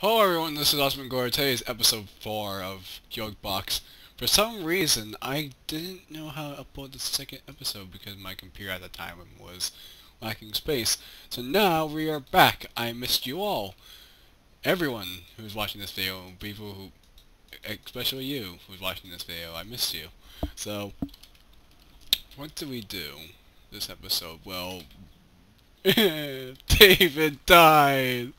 Hello everyone, this is Osman Gore. Today is episode 4 of Yogbox. For some reason, I didn't know how to upload the second episode because my computer at the time was lacking space. So now we are back. I missed you all. Everyone who's watching this video, people who, especially you who's watching this video, I missed you. So, what do we do this episode? Well, David died!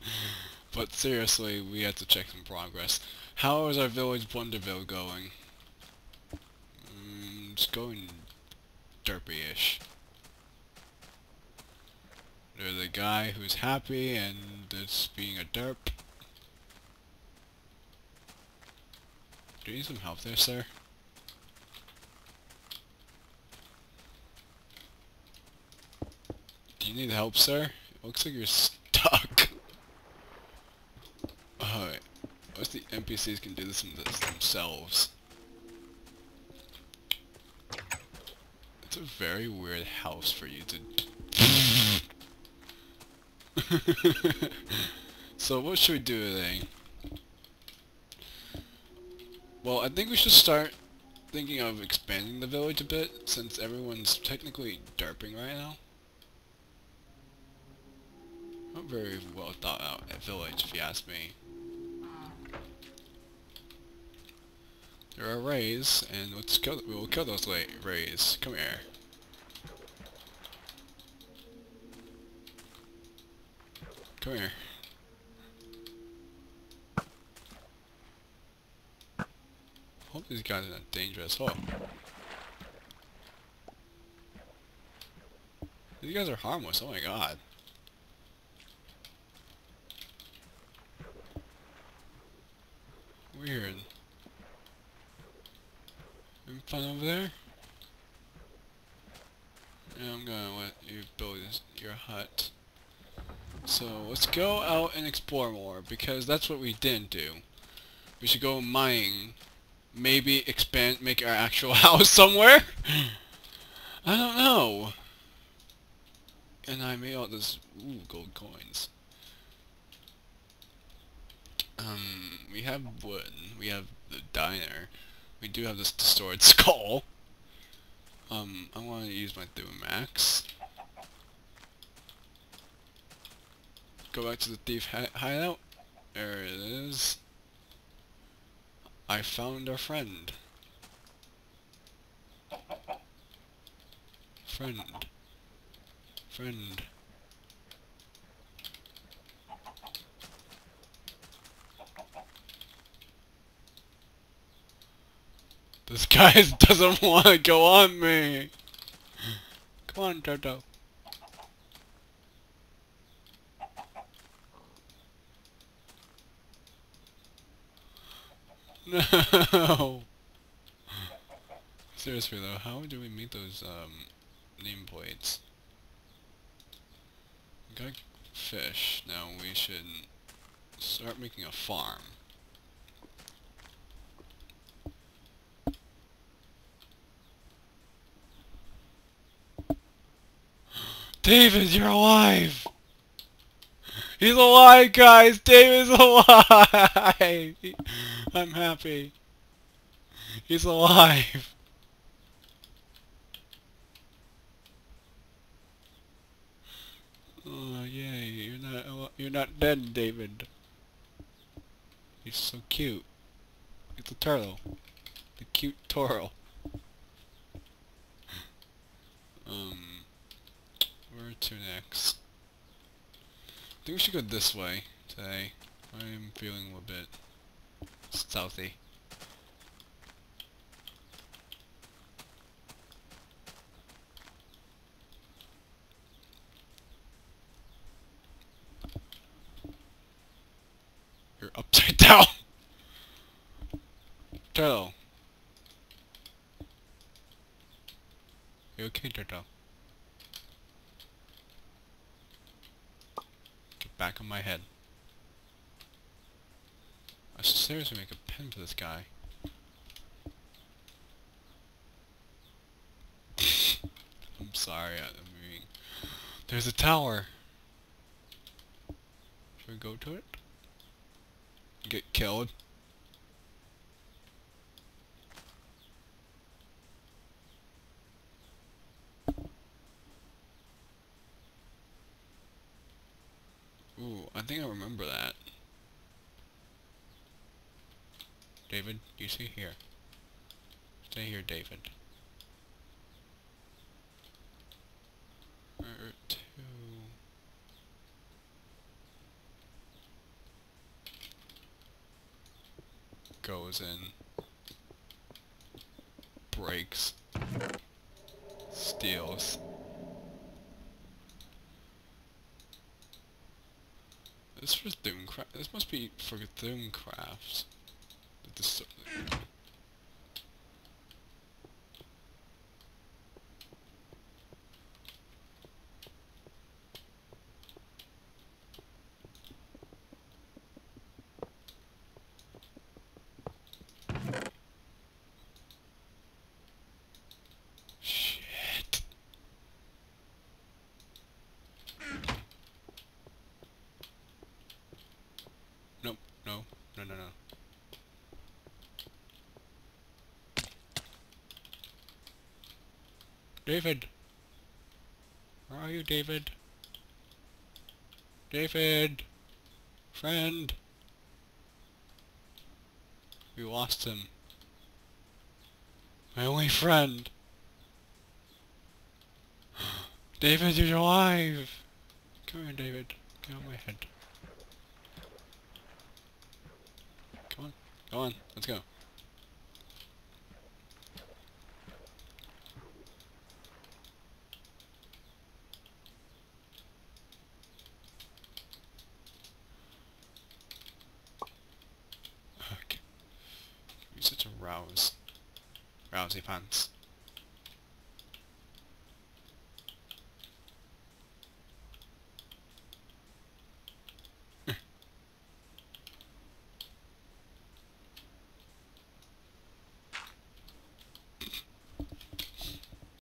But seriously, we have to check some progress. How is our village Blunderville going? Mm, it's going derpy-ish. There's a guy who's happy and it's being a derp. Do you need some help there, sir? Do you need help, sir? It looks like you're the NPCs can do this, themselves? It's a very weird house for you to... so what should we do today? Well, I think we should start thinking of expanding the village a bit, since everyone's technically derping right now. Not very well thought out a village, if you ask me. There are rays, and let's kill. We will kill those rays. Come here. Come here. Hope these guys are not dangerous. Oh. These guys are harmless. Oh my god. Weird. Fun over there? Yeah, I'm gonna let you build this, your hut. So, let's go out and explore more, because that's what we didn't do. We should go mining. Maybe expand, make our actual house somewhere? I don't know. And I made all this, ooh, gold coins. Um, we have wood. We have the diner. We do have this distorted skull. Um, I want to use my Thumax. Go back to the thief hi hideout. There it is. I found our friend. Friend. Friend. This guy doesn't want to go on me. Come on, Toto. No. Seriously though, how do we meet those um, got fish. Now we should start making a farm. David, you're alive! He's alive, guys! David's alive! I'm happy. He's alive. Oh, yay. You're not, you're not dead, David. He's so cute. It's a turtle. The cute turtle. Um... Where to next? I think we should go this way today. I am feeling a little bit stealthy. You're upside down! Turtle. You okay, Turtle? Back of my head. I should seriously make a pen for this guy. I'm sorry, I mean... There's a tower! Should we go to it? get killed. Ooh, I think I remember that. David, you stay here. Stay here, David. Two. Goes in. Breaks. Steals. This for Doomcraft. This must be for Doomcraft. This. Shit. Nope, no, no, no, no. David! Where are you, David? David! Friend! We lost him. My only friend! David, you're alive! Come here, David. Get on my head. Come on. Go on. Let's go. Okay. You're such a rouse. Rousey pants.